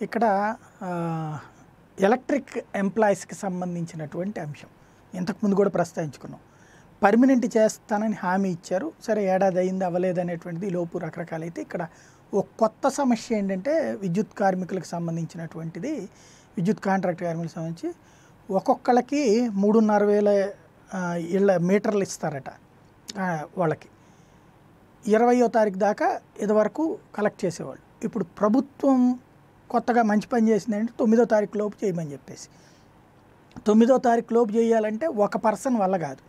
ఇక్కడ ఎలక్ట్రిక్ ఎంప్లాయీస్కి సంబంధించినటువంటి అంశం. ఇంతకుముందు కూడా ప్రస్తావించుకున్నాం. పర్మనెంట్ చేస్తానని హామీ ఇచ్చారు. సరే ఏడాది అయింది అవ్వలేదు అనేటువంటిది ఈ లోపు రకరకాలైతే ఇక్కడ ఒక కొత్త సమస్య ఏంటంటే విద్యుత్ కార్మికులకు సంబంధించినటువంటిది విద్యుత్ కాంట్రాక్ట్ కార్మికులకు సంబంధించి ఒక్కొక్కళ్ళకి మూడున్నర వేల ఇళ్ళ మీటర్లు ఇస్తారట వాళ్ళకి. ఇరవయో తారీఖు దాకా ఇదివరకు కలెక్ట్ చేసేవాళ్ళు. ఇప్పుడు ప్రభుత్వం కొత్తగా మంచి పని చేసిందంటే తొమ్మిదో తారీఖు లోపు చేయమని చెప్పేసి. తొమ్మిదో తారీఖు లోపు చేయాలంటే ఒక పర్సన్ వల్ల కాదు.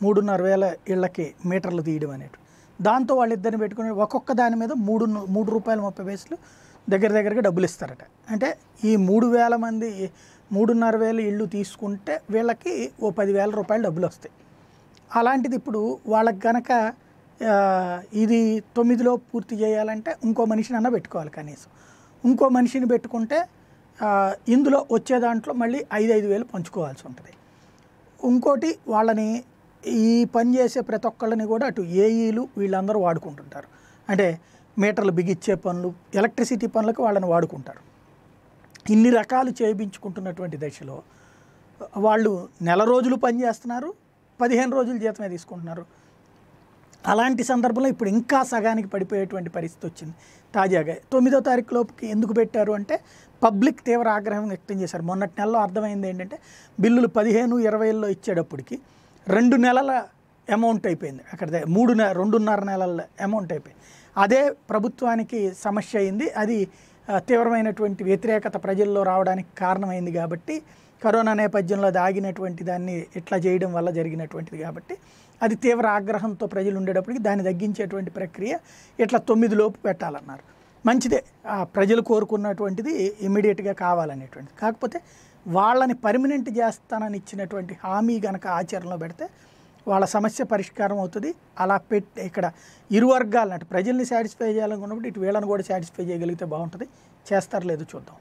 మూడున్నర వేల ఇళ్ళకి మీటర్లు తీయడం అనేటు దాంతో వాళ్ళిద్దరిని పెట్టుకుని ఒక్కొక్క దాని మీద మూడు మూడు రూపాయల ముప్పై పైసలు దగ్గర దగ్గరగా డబ్బులు ఇస్తారట. అంటే ఈ మూడు వేల మంది మూడున్నర వేల ఇళ్ళు తీసుకుంటే వీళ్ళకి ఓ పదివేల రూపాయలు డబ్బులు వస్తాయి. అలాంటిది ఇప్పుడు వాళ్ళకి గనక ఇది తొమ్మిదిలో పూర్తి చేయాలంటే ఇంకో మనిషిని అన్న పెట్టుకోవాలి కనీసం. ఇంకో మనిషిని పెట్టుకుంటే ఇందులో వచ్చే దాంట్లో మళ్ళీ ఐదు ఐదు వేలు పంచుకోవాల్సి ఉంటుంది. ఇంకోటి వాళ్ళని ఈ పని చేసే ప్రతి ఒక్కళ్ళని కూడా అటు ఏఈలు వీళ్ళందరూ వాడుకుంటుంటారు. అంటే మీటర్లు బిగిచ్చే పనులు ఎలక్ట్రిసిటీ పనులకు వాళ్ళని వాడుకుంటారు. ఇన్ని రకాలు చేయించుకుంటున్నటువంటి దశలో వాళ్ళు నెల రోజులు పని చేస్తున్నారు పదిహేను రోజులు జీతమే తీసుకుంటున్నారు. అలాంటి సందర్భంలో ఇప్పుడు ఇంకా సగానికి పడిపోయేటువంటి పరిస్థితి వచ్చింది తాజాగా. తొమ్మిదో తారీఖు లోపుకి ఎందుకు పెట్టారు అంటే పబ్లిక్ తీవ్ర ఆగ్రహం వ్యక్తం చేశారు. మొన్నటి నెలలో అర్థమైంది ఏంటంటే బిల్లులు పదిహేను ఇరవైలో ఇచ్చేటప్పటికి రెండు నెలల అమౌంట్ అయిపోయింది. అక్కడ ద- మూడు రెండున్నర నెలల అమౌంట్ అయిపోయింది. అదే ప్రభుత్వానికి సమస్య అయింది. అది తీవ్రమైనటువంటి వ్యతిరేకత ప్రజల్లో రావడానికి కారణమైంది కాబట్టి కరోనా నేపథ్యంలో దాగినటువంటి దాన్ని ఇట్లా చేయడం వల్ల జరిగినటువంటిది కాబట్టి అది తీవ్ర ఆగ్రహంతో ప్రజలు ఉండేటప్పటికి దాన్ని తగ్గించేటువంటి ప్రక్రియ ఇట్లా తొమ్మిది లోపు పెట్టాలన్నారు. మంచిదే. ఆ ప్రజలు కోరుకున్నటువంటిది ఇమీడియట్గా కావాలనేటువంటిది. కాకపోతే వాళ్ళని పర్మనెంట్ చేస్తానని ఇచ్చినటువంటి హామీ గనక ఆచరణలో పెడితే వాళ్ళ సమస్య పరిష్కారం అవుతుంది. అలా పెట్టి ఇక్కడ ఇరు వర్గాలను అంటే ప్రజల్ని సాటిస్ఫై చేయాలనుకున్నప్పుడు ఇటు వీళ్ళని కూడా సాటిస్ఫై చేయగలిగితే బాగుంటుంది. చేస్తారు లేదు చూద్దాం.